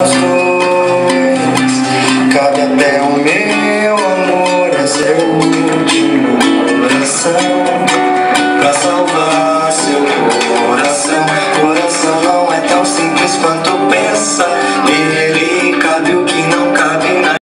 Cabe até o meu amor a seu.